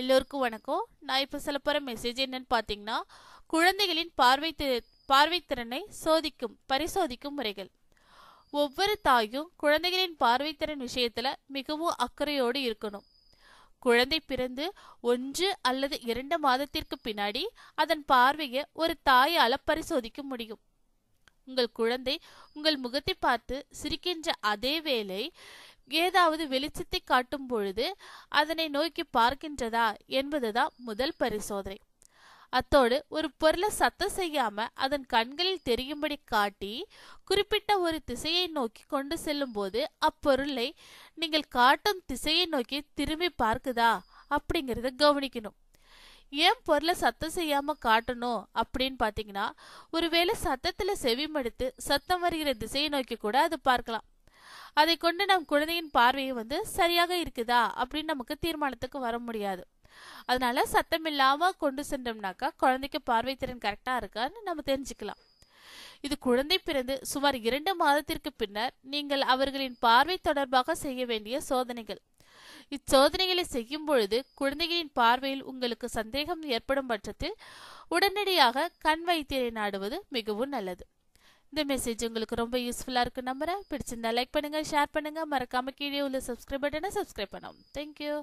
எல்லோருக்கும் வணக்கம். நான் இப்போ சொல்ல போகிற மெசேஜ் என்னன்னு பார்த்தீங்கன்னா குழந்தைகளின் பார்வை பார்வைத்திறனை சோதிக்கும் பரிசோதிக்கும் முறைகள். ஒவ்வொரு தாயும் குழந்தைகளின் பார்வைத்திறன் விஷயத்துல மிகவும் அக்கறையோடு இருக்கணும். குழந்தை பிறந்து ஒன்று அல்லது இரண்டு மாதத்திற்கு பின்னாடி அதன் பார்வையை ஒரு தாயால் பரிசோதிக்க முடியும். உங்கள் குழந்தை உங்கள் முகத்தை பார்த்து சிரிக்கின்ற அதே வேளை ஏதாவது வெளிச்சத்தை காட்டும் பொழுது அதனை நோக்கி பார்க்கின்றதா என்பதுதான் முதல் பரிசோதனை. அத்தோடு ஒரு பொருளை சத்தம் செய்யாம அதன் கண்களில் தெரியும்படி காட்டி குறிப்பிட்ட ஒரு திசையை நோக்கி கொண்டு செல்லும் போது அப்பொருளை நீங்கள் காட்டும் திசையை நோக்கி திரும்பி பார்க்குதா அப்படிங்கிறத கவனிக்கணும். ஏன் பொருளை சத்தம் செய்யாம காட்டணும் அப்படின்னு பாத்தீங்கன்னா ஒருவேளை சத்தத்துல செவிமடுத்து சத்தம் வருகிற திசையை நோக்கி கூட அது பார்க்கலாம். அதை கொண்டு நம் குழந்தையின் பார்வையை வந்து சரியாக இருக்குதா அப்படின்னு நமக்கு தீர்மானத்துக்கு வர முடியாது. அதனால சத்தம் இல்லாம கொண்டு சென்றோம்னாக்கா குழந்தைக்கு பார்வை திறன் கரெக்டா இருக்கான்னு நம்ம தெரிஞ்சுக்கலாம். இது குழந்தை பிறந்து சுமார் இரண்டு மாதத்திற்கு பின்னர் நீங்கள் அவர்களின் பார்வை தொடர்பாக செய்ய வேண்டிய சோதனைகள். இச்சோதனைகளை செய்யும் பொழுது குழந்தைகளின் பார்வையில் உங்களுக்கு சந்தேகம் ஏற்படும் பட்சத்தில் உடனடியாக கண் வைத்தியரை நாடுவது மிகவும் நல்லது. இந்த மெசேஜ் உங்களுக்கு ரொம்ப யூஸ்ஃபுல்லா இருக்கு நம்புறேன். பிடிச்சிருந்தா லைக் பண்ணுங்க ஷேர் பண்ணுங்க. மறக்காம கீழே உள்ள சப்ஸ்கிரைப் பட்டனை சப்ஸ்கிரைப் பண்ணோம் தேங்க்யூ